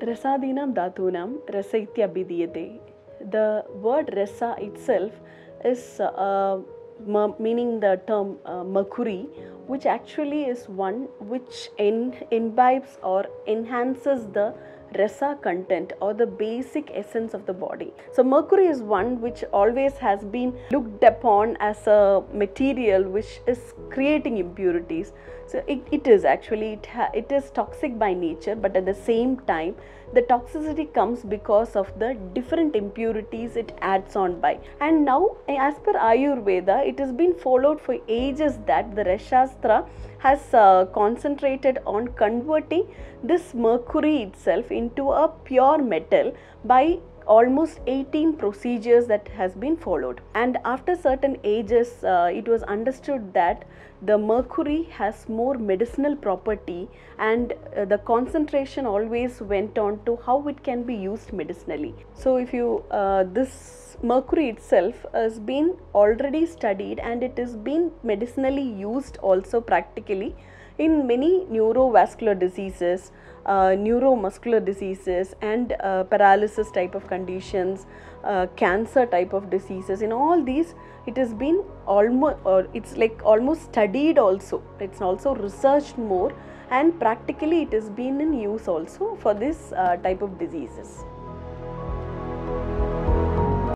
Rasadinam dhatunam rasa ityabhidiyate. The word rasa itself is uh, meaning the term uh, mercury, which actually is one which en- imbibes or enhances the rasa content or the basic essence of the body. So, mercury is one which always has been looked upon as a material which is creating impurities. So, it, it is actually, it, it is toxic by nature, but at the same time, the toxicity comes because of the different impurities it adds on by. And now, as per Ayurveda, it has been followed for ages that the Rasa Shastra has uh, concentrated on converting this mercury itself into a pure metal by almost 18 procedures that has been followed. And after certain ages uh, it was understood that the mercury has more medicinal property and uh, the concentration always went on to how it can be used medicinally. So if you uh, this mercury itself has been already studied and it is been medicinally used also practically in many neurovascular diseases, uh, neuromuscular diseases, and uh, paralysis type of conditions, uh, cancer type of diseases. In all these, it has been almost, or it's like almost studied also. It's also researched more, and practically it has been in use also for this uh, type of diseases.